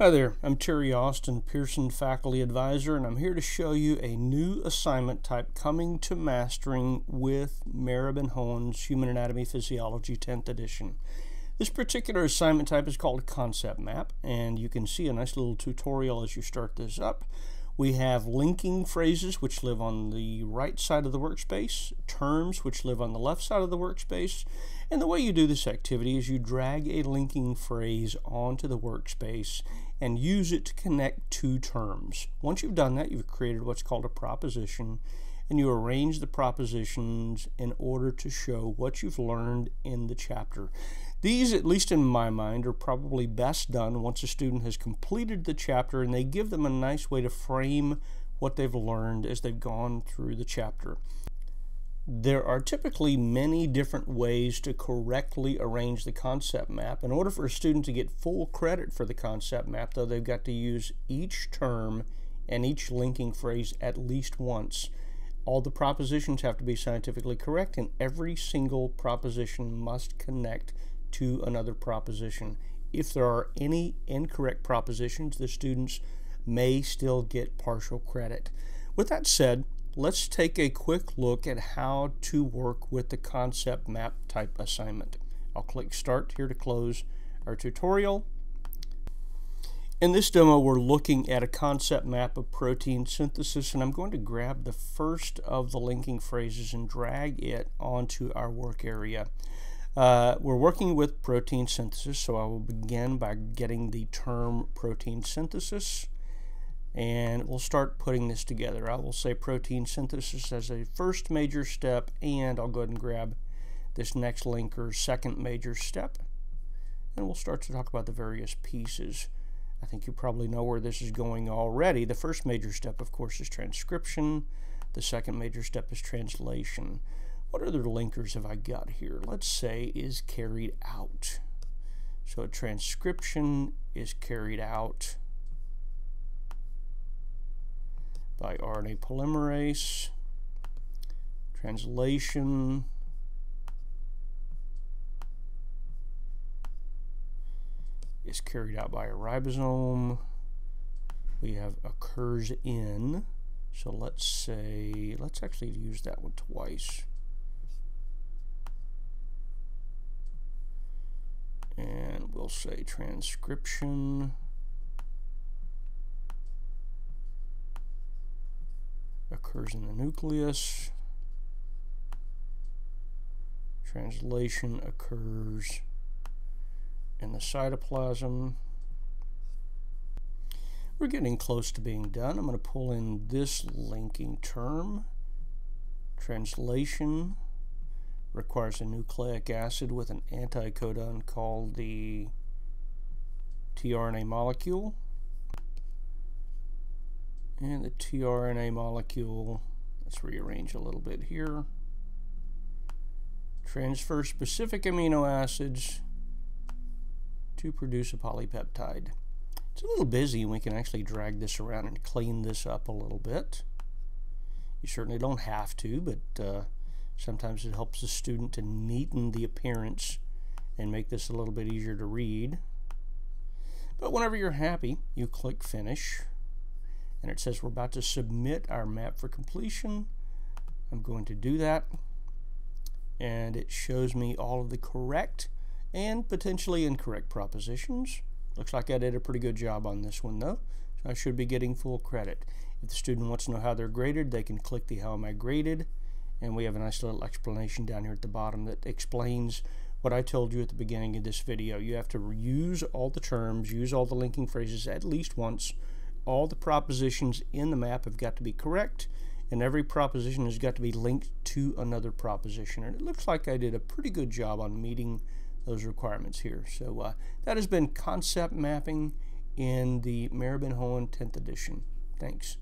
Hi there, I'm Terry Austin, Pearson Faculty Advisor, and I'm here to show you a new assignment type coming to mastering with Marieb and Hoehn's Human Anatomy Physiology 10th edition. This particular assignment type is called concept map, and you can see a nice little tutorial as you start this up. We have linking phrases which live on the right side of the workspace, terms which live on the left side of the workspace, and the way you do this activity is you drag a linking phrase onto the workspace and use it to connect two terms. Once you've done that, you've created what's called a proposition, and you arrange the propositions in order to show what you've learned in the chapter. These, at least in my mind, are probably best done once a student has completed the chapter and they give them a nice way to frame what they've learned as they've gone through the chapter. There are typically many different ways to correctly arrange the concept map. In order for a student to get full credit for the concept map, though, they've got to use each term and each linking phrase at least once. All the propositions have to be scientifically correct, and every single proposition must connect to another proposition. If there are any incorrect propositions, the students may still get partial credit. With that said, let's take a quick look at how to work with the concept map type assignment. I'll click Start here to close our tutorial. In this demo, we're looking at a concept map of protein synthesis, and I'm going to grab the first of the linking phrases and drag it onto our work area. Uh, we're working with protein synthesis, so I will begin by getting the term protein synthesis and we'll start putting this together. I will say protein synthesis as a first major step and I'll go ahead and grab this next linker second major step and we'll start to talk about the various pieces. I think you probably know where this is going already. The first major step, of course, is transcription. The second major step is translation. What other linkers have I got here? Let's say is carried out. So a transcription is carried out by RNA polymerase. Translation is carried out by a ribosome. We have occurs in. So let's say, let's actually use that one twice. And we'll say transcription. Occurs in the nucleus. Translation occurs in the cytoplasm. We're getting close to being done. I'm going to pull in this linking term translation requires a nucleic acid with an anticodon called the tRNA molecule. And the tRNA molecule, let's rearrange a little bit here, transfer specific amino acids to produce a polypeptide. It's a little busy and we can actually drag this around and clean this up a little bit. You certainly don't have to, but uh, Sometimes it helps the student to neaten the appearance and make this a little bit easier to read. But whenever you're happy, you click Finish. And it says we're about to submit our map for completion. I'm going to do that. And it shows me all of the correct and potentially incorrect propositions. Looks like I did a pretty good job on this one though. So I should be getting full credit. If the student wants to know how they're graded, they can click the How Am I Graded and we have a nice little explanation down here at the bottom that explains what I told you at the beginning of this video. You have to use all the terms, use all the linking phrases at least once. All the propositions in the map have got to be correct, and every proposition has got to be linked to another proposition. And it looks like I did a pretty good job on meeting those requirements here. So uh, that has been concept mapping in the Marieb and Hoehn 10th edition. Thanks.